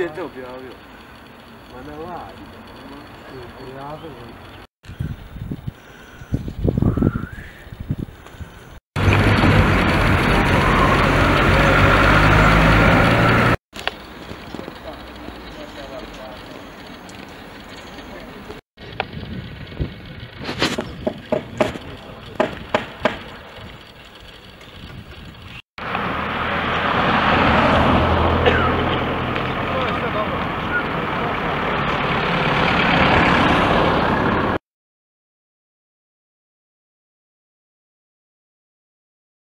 节奏比较有，完ပ်ပြော